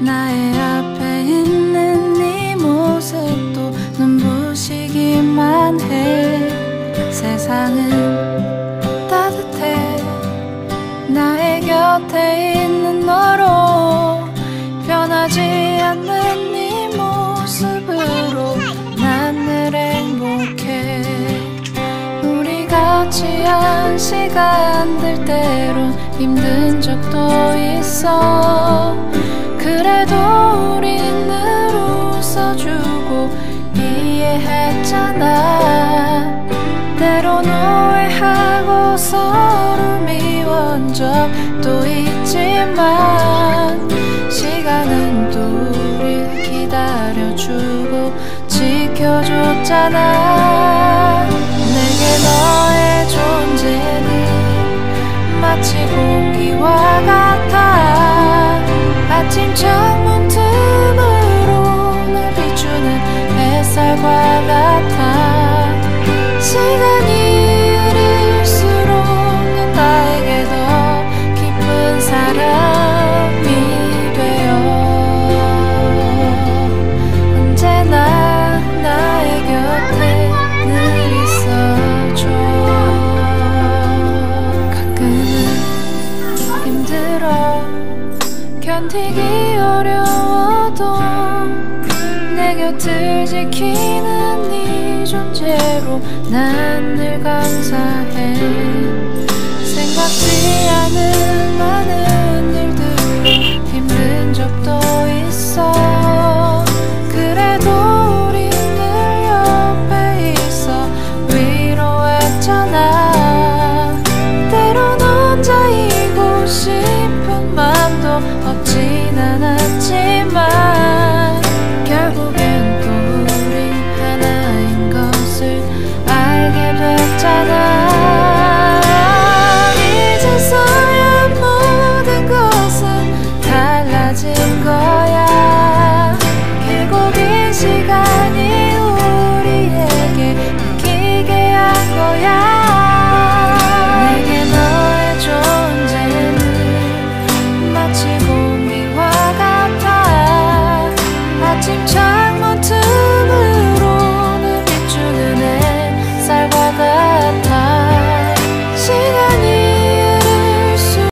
나의 앞에 있는 네 모습도 눈부시기만 해. 세상은 따뜻해. 나의 곁에 있는 너로 변하지 않는 네 모습으로 난 늘 행복해. 우리 같이 한 시간들 때론 힘든 적도 있어. 그래도 우린 늘 웃어주고 이해했잖아. 때론 오해하고 서로 미운 적도 있지만 시간은 또 우릴 기다려주고 지켜줬잖아. 내게 너의 존재는 마치 공기와 같아 아침 창문 견디기 어려워도 내 곁을 지키는 네 존재로 난 늘 감사